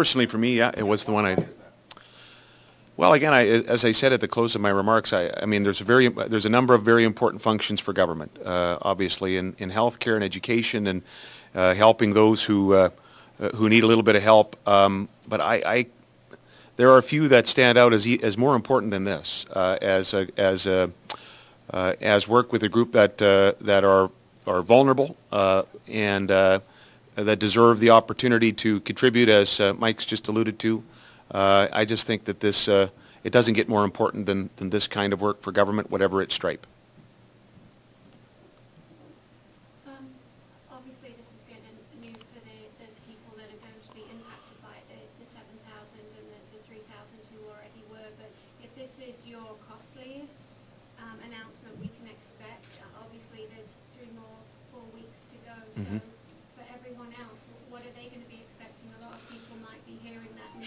Personally, for me, yeah, it was the one I. Well, again, I, as I said at the close of my remarks, I, I mean, there's a very, there's a number of very important functions for government. Uh, obviously, in in healthcare and education, and uh, helping those who uh, uh, who need a little bit of help. Um, but I, I, there are a few that stand out as as more important than this. Uh, as a, as a, uh, as work with a group that that are are vulnerable and that deserve the opportunity to contribute, as uh, Mike's just alluded to. Uh, I just think that this uh, it doesn't get more important than than this kind of work for government, whatever its stripe. Um, obviously,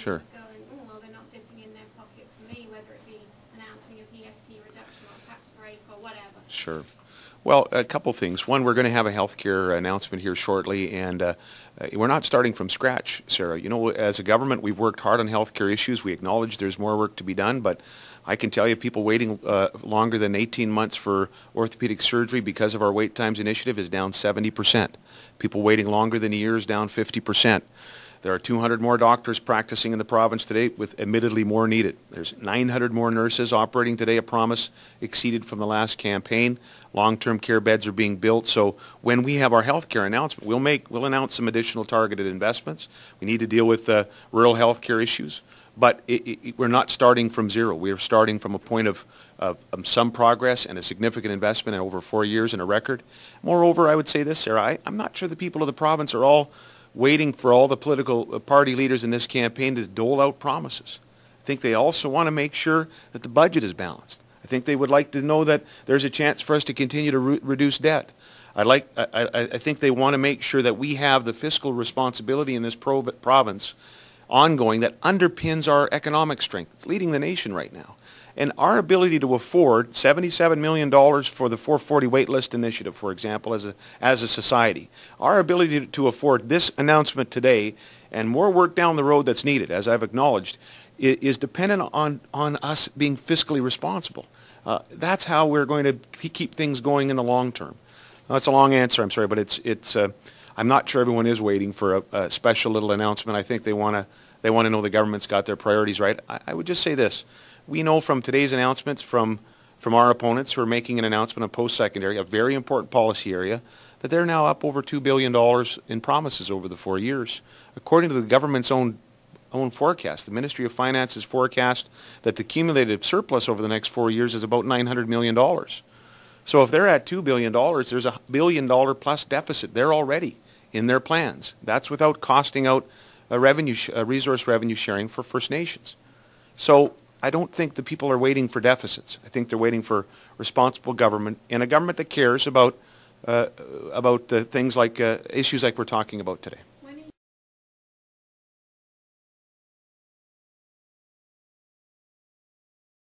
Sure. going, oh, well, they're not dipping in their pocket for me, whether it be announcing a PST reduction or tax break or whatever. Sure. Well, a couple things. One, we're going to have a healthcare announcement here shortly, and uh, we're not starting from scratch, Sarah. You know, as a government, we've worked hard on healthcare issues. We acknowledge there's more work to be done, but I can tell you people waiting uh, longer than 18 months for orthopedic surgery because of our wait times initiative is down 70%. People waiting longer than a year is down 50%. There are 200 more doctors practicing in the province today with admittedly more needed. There's 900 more nurses operating today, a promise exceeded from the last campaign. Long-term care beds are being built. So when we have our health care announcement, we'll make, we'll announce some additional targeted investments. We need to deal with uh, rural health care issues. But it, it, we're not starting from zero. We are starting from a point of, of, of some progress and a significant investment in over four years and a record. Moreover, I would say this, Sarah, I, I'm not sure the people of the province are all waiting for all the political uh, party leaders in this campaign to dole out promises. I think they also want to make sure that the budget is balanced. I think they would like to know that there's a chance for us to continue to re- reduce debt. I like. I, I, I think they want to make sure that we have the fiscal responsibility in this pro- province ongoing that underpins our economic strength. It's leading the nation right now. And our ability to afford $77 million for the 440 waitlist initiative, for example, as a, as a society, our ability to, afford this announcement today and more work down the road that's needed, as I've acknowledged, is, is dependent on, on us being fiscally responsible. Uh, that's how we're going to keep things going in the long term. That's a long answer, I'm sorry, but it's, it's, uh, I'm not sure everyone is waiting for a, a special little announcement. I think they want to they want to know the government's got their priorities right. I, I would just say this. We know from today's announcements from, from our opponents who are making an announcement on post-secondary, a very important policy area, that they're now up over $2 billion in promises over the four years. According to the government's own own forecast. The Ministry of Finance's forecast that the cumulative surplus over the next four years is about $900 million. So if they're at $2 billion, there's a billion dollar plus deficit there already in their plans. That's without costing out a revenue, a resource revenue sharing for First Nations. So I don't think the people are waiting for deficits. I think they're waiting for responsible government and a government that cares about, uh, about uh, things like uh, issues like we're talking about today.